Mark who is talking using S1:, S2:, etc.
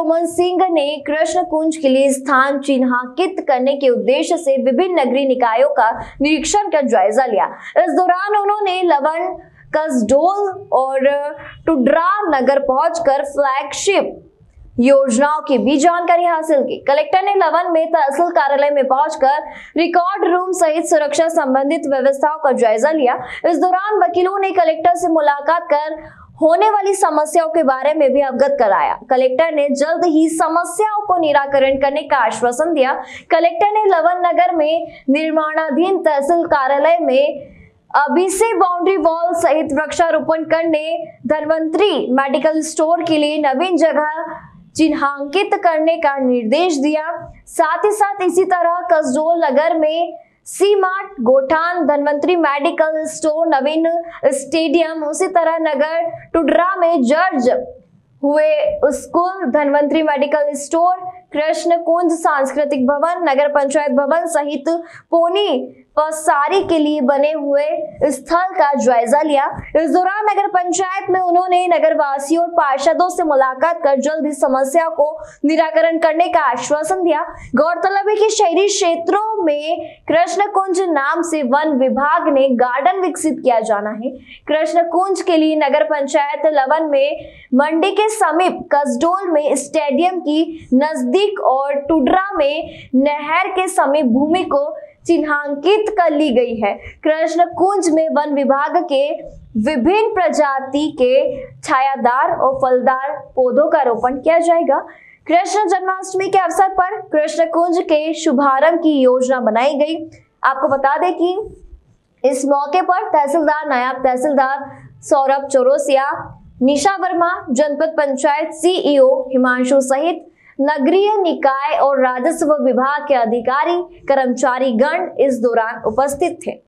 S1: सुमन सिंह ने कृष्ण कुंज के लिए स्थान चिन्हांकित करने के उद्देश्य से विभिन्न नगरीय निकायों का निरीक्षण का जायजा लिया। इस दौरान उन्होंने लवन कसडोल और टुड्रा नगर पहुंचकर फ्लैगशिप योजनाओं की भी जानकारी हासिल की। कलेक्टर ने लवन में तहसील कार्यालय में पहुंचकर रिकॉर्ड रूम सहित सुरक्षा संबंधित व्यवस्थाओं का जायजा लिया। इस दौरान वकीलों ने कलेक्टर से मुलाकात कर होने वाली समस्याओं के बारे में भी अवगत कराया। कलेक्टर ने जल्द ही समस्याओं को निराकरण करने का आश्वासन दिया। कलेक्टर ने लवन नगर में निर्माणाधीन तहसील कार्यालय में अभी बाउंड्री वॉल सहित वृक्षारोपण करने, धनवंतरी मेडिकल स्टोर के लिए नवीन जगह चिन्हांकित करने का निर्देश दिया। साथ ही साथ इसी तरह कसडोल नगर में सी मार्ट गोठान धनवंतरी मेडिकल स्टोर नवीन स्टेडियम उसी तरह नगर टुडरा में जर्ज हुए school Dhanvantari medical store Krishna Kunj सांस्कृतिक भवन, नगर पंचायत भवन सहित पोनी पसारी के लिए बने हुए स्थल का जायजा लिया। इस दौरान नगर पंचायत में उन्होंने नगर वासियों और पार्षदों से मुलाकात कर जल्द इस समस्या को निराकरण करने का आश्वासन दिया। गौरतलब है कि शहरी क्षेत्रों में कृष्ण कुंज नाम से वन विभाग ने गार्डन विकसित किया जाना है। कृष्ण कुंज के लिए नगर पंचायत लवन में मंडी के समीप कसडोल में स्टेडियम की नज़दीक और टुडरा में नहर के समीप भूमि को चिन्हांकित कर ली गई है। कृष्ण कुंज में वन विभाग के विभिन्न प्रजाति के छायादार और फलदार पौधों का रोपण किया जाएगा। कृष्ण जन्माष्टमी के अवसर पर कृष्ण कुंज के शुभारंभ की योजना बनाई गई। आपको बता दें कि इस मौके पर तहसीलदार नायब तहसीलदार सौरभ चौरसिया, निशा वर्मा, जनपद पंचायत सीईओ हिमांशु सहित नगरीय निकाय और राजस्व विभाग के अधिकारी कर्मचारी गण इस दौरान उपस्थित थे।